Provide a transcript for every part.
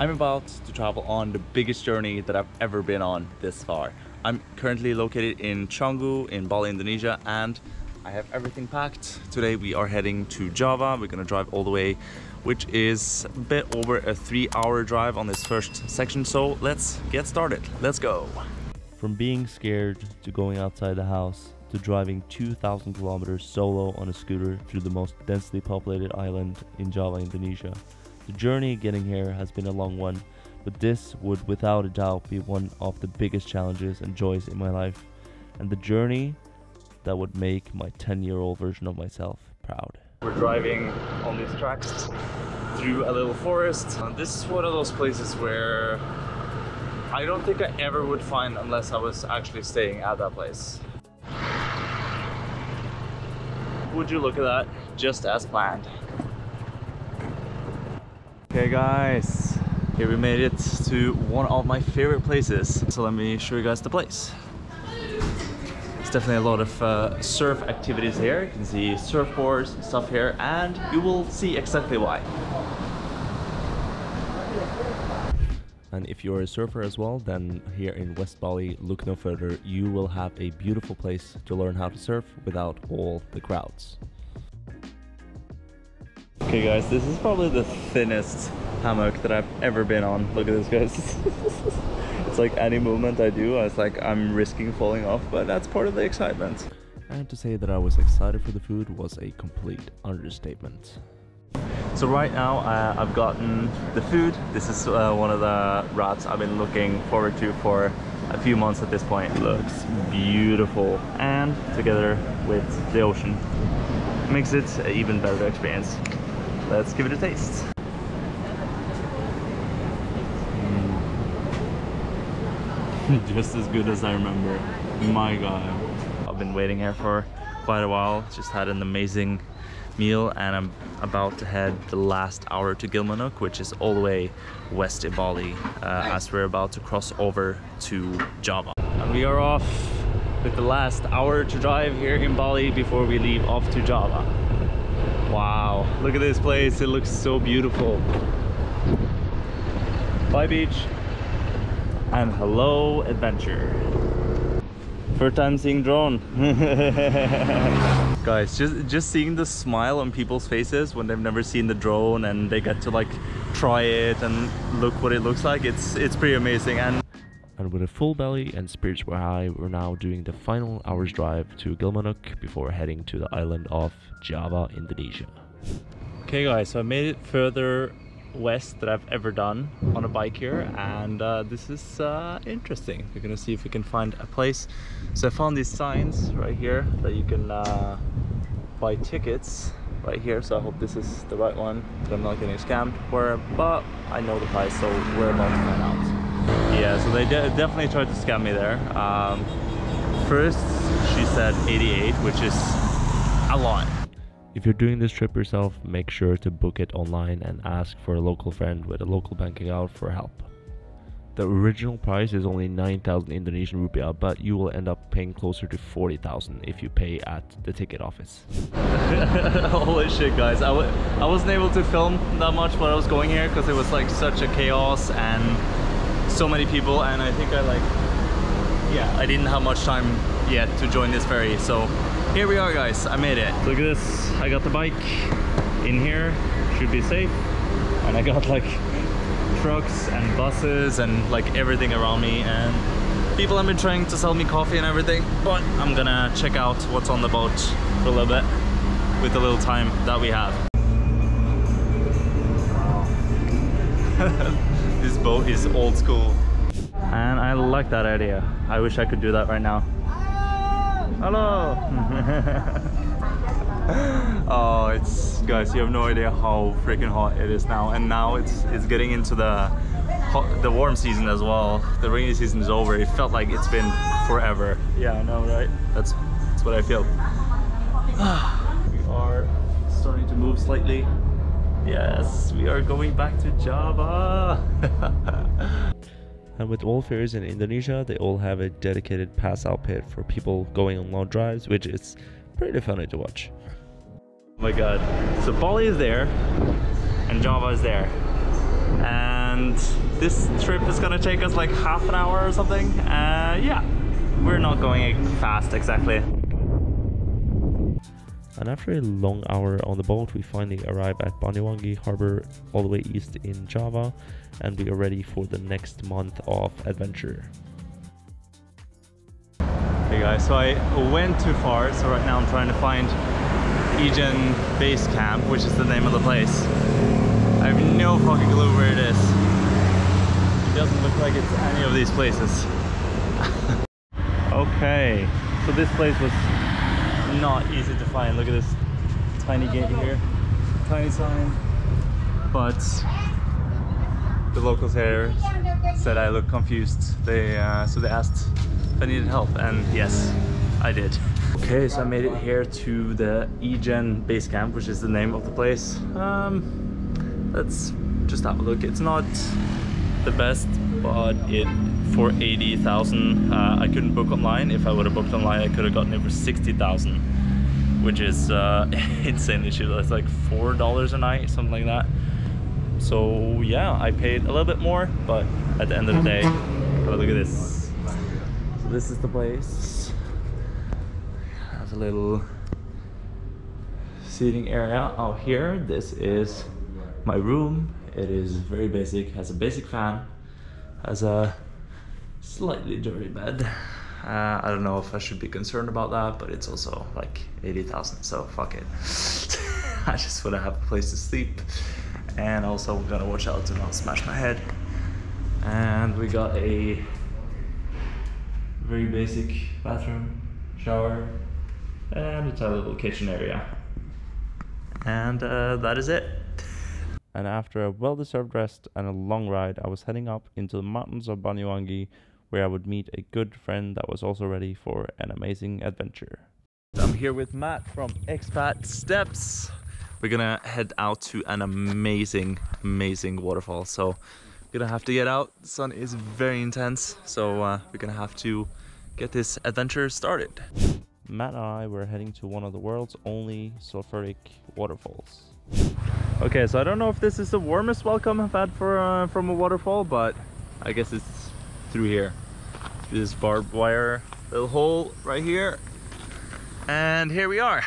I'm about to travel on the biggest journey that I've ever been on this far. I'm currently located in Canggu in Bali, Indonesia and I have everything packed. Today we are heading to Java. We're gonna drive all the way, which is a bit over a three hour drive on this first section. So let's get started. Let's go. From being scared to going outside the house to driving 2,000 kilometers solo on a scooter through the most densely populated island in Java, Indonesia. The journey getting here has been a long one, but this would without a doubt be one of the biggest challenges and joys in my life, and the journey that would make my 10 year old version of myself proud. We're driving on these tracks through a little forest. And this is one of those places where I don't think I ever would find unless I was actually staying at that place. Would you look at that? Just as planned. Okay guys, here we made it to one of my favorite places. So let me show you guys the place. It's definitely a lot of uh, surf activities here. You can see surfboards stuff here and you will see exactly why. And if you're a surfer as well, then here in West Bali, look no further, you will have a beautiful place to learn how to surf without all the crowds. Okay guys, this is probably the thinnest hammock that I've ever been on. Look at this guys. it's like any movement I do, it's like I'm risking falling off, but that's part of the excitement. And to say that I was excited for the food was a complete understatement. So right now uh, I've gotten the food. This is uh, one of the routes I've been looking forward to for a few months at this point. Looks beautiful and together with the ocean makes it an even better experience. Let's give it a taste. Mm. Just as good as I remember. My god. I've been waiting here for quite a while. Just had an amazing meal and I'm about to head the last hour to Gilimanuk which is all the way west in Bali uh, as we're about to cross over to Java. And we are off with the last hour to drive here in Bali before we leave off to Java. Wow, look at this place, it looks so beautiful. Bye beach and hello adventure. First time seeing drone. Guys, just just seeing the smile on people's faces when they've never seen the drone and they get to like try it and look what it looks like. It's it's pretty amazing and And with a full belly and spirits were high, we're now doing the final hour's drive to Gilimanuk before heading to the island of Java, Indonesia. Okay guys, so I made it further west that I've ever done on a bike here and uh, this is uh, interesting. We're gonna see if we can find a place. So I found these signs right here that you can uh, buy tickets right here so I hope this is the right one that I'm not getting scammed for but I know the price so we're about to find out. Yeah, so they de definitely tried to scam me there. Um, first she said 88 which is a lot. If you're doing this trip yourself, make sure to book it online and ask for a local friend with a local bank account for help. The original price is only 9,000 Indonesian rupiah, but you will end up paying closer to 40,000 if you pay at the ticket office. Holy shit guys, I w I wasn't able to film that much when I was going here because it was like such a chaos and so many people and I think I like, yeah, I didn't have much time yet to join this ferry. So here we are guys, I made it. Look at this, I got the bike in here, should be safe. And I got like trucks and buses and like everything around me and people have been trying to sell me coffee and everything but I'm gonna check out what's on the boat for a little bit with the little time that we have boat is old school. And I like that idea. I wish I could do that right now. Hello! Oh it's guys you have no idea how freaking hot it is now. And now it's it's getting into the hot, the warm season as well. The rainy season is over. It felt like it's been forever. Yeah i know right? That's that's what i feel. We are starting to move slightly yes we are going back to java And with all ferries in Indonesia, they all have a dedicated pass out pit for people going on long drives, which is pretty funny to watch. Oh my god. So Bali is there and Java is there. and this trip is gonna take us like half an hour or something. Uh, yeah, we're not going fast exactly. And after a long hour on the boat, we finally arrive at Banyuwangi harbor all the way east in Java, and we are ready for the next month of adventure. Hey guys, so I went too far, so right now I'm trying to find Ijen Base Camp, which is the name of the place. I have no fucking clue where it is. It doesn't look like it's any of these places. okay, so this place was not easy to find. Look at this tiny gate here, tiny sign. But the locals here said I look confused. They uh, so they asked if I needed help, and yes, I did. Okay, so I made it here to the Ijen base camp, which is the name of the place. Um, let's just have a look. It's not the best, but it for 80,000. Uh, I couldn't book online. If I would have booked online, I could have gotten it for 60,000, which is uh, insanely cheap. It's like four dollars a night, something like that. So yeah, I paid a little bit more, but at the end of the day, oh look at this. So this is the place. Has a little seating area out here. This is my room. It is very basic. Has a basic fan. Has a slightly dirty bed. Uh, I don't know if I should be concerned about that, but it's also like 80,000, so fuck it. I just want to have a place to sleep. And also we're gonna watch out to not smash my head. And we got a very basic bathroom, shower, and a tiny little kitchen area. And uh, that is it. And after a well deserved rest and a long ride, I was heading up into the mountains of Banyuwangi, where I would meet a good friend that was also ready for an amazing adventure. I'm here with Matt from Expat Steps. We're gonna head out to an amazing, amazing waterfall. So we're gonna have to get out. The sun is very intense, so uh, we're gonna have to get this adventure started. Matt and I were heading to one of the world's only sulfuric waterfalls. Okay, so I don't know if this is the warmest welcome I've had for uh, from a waterfall, but I guess it's through here. This barbed wire little hole right here, and here we are.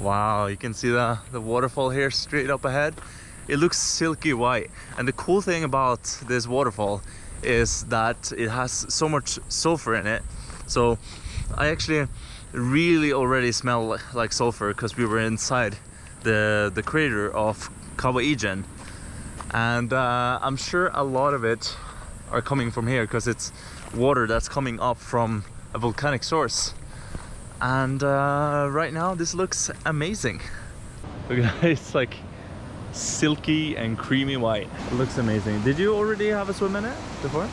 Wow, you can see the, the waterfall here straight up ahead. It looks silky white. And the cool thing about this waterfall is that it has so much sulfur in it. So I actually really already smell like sulfur because we were inside the, the crater of Kawah Ijen. And uh, I'm sure a lot of it are coming from here because it's water that's coming up from a volcanic source and uh, right now this looks amazing look at that it's like silky and creamy white it looks amazing did you already have a swim in it before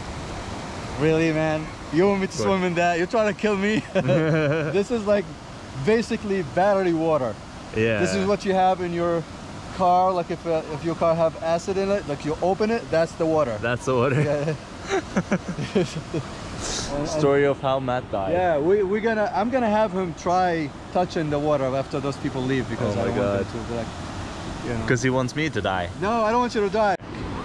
Really, man? You want me to swim in that? You're trying to kill me? this is like basically battery water. yeah This is what you have in your car. Like if uh, if your car have acid in it, like you open it, that's the water. that's the water yeah. And- and- story of how matt died yeah, we, we're gonna. I'm gonna have him try touching the water after those people leave because Oh I my don't want God. them to be like, you know. because he wants me to die No, I don't want you to die.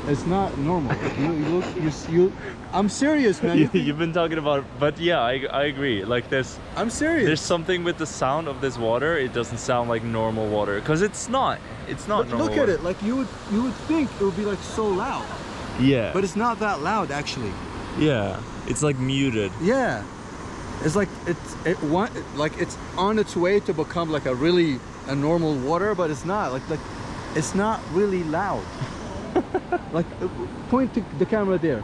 It's not normal. you, you look, you, you. I'm serious, man. you, you've been talking about it but yeah I, I agree like this I'm serious. there's something with the sound of this water it doesn't sound like normal water because it's not it's not But normal look at it. Like you would, you would think it would be like so loud, yeah but it's not that loud actually. yeah it's like muted Yeah, it's like it's it want like it's on its way to become like a really a normal water, but it's not. Like like it's not really loud. like uh, point to the camera there.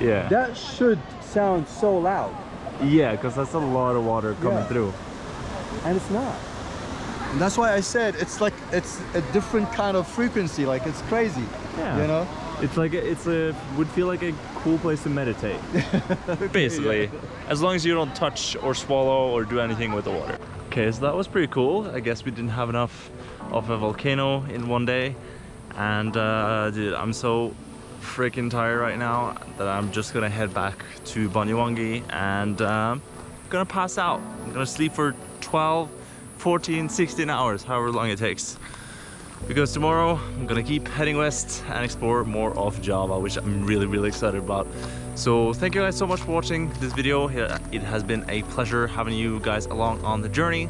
yeah That should sound so loud, Yeah, because that's a lot of water coming Yeah. through. and it's not. And that's why I said it's like it's a different kind of frequency. Like it's crazy. Yeah. You know. It's like a, it's a would feel like a cool place to meditate. Basically, as long as you don't touch or swallow or do anything with the water. Okay, so that was pretty cool. I guess we didn't have enough of a volcano in one day, and uh, dude, I'm so freaking tired right now that I'm just gonna head back to Banyuwangi and um, gonna pass out. I'm gonna sleep for 12, 14, 16 hours, however long it takes. because tomorrow I'm gonna keep heading west and explore more of Java, which I'm really, really excited about. So thank you guys so much for watching this video. It has been a pleasure having you guys along on the journey.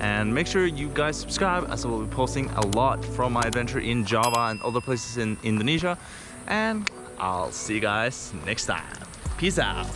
And make sure you guys subscribe as I will be posting a lot from my adventure in Java and other places in Indonesia. And I'll see you guys next time. Peace out.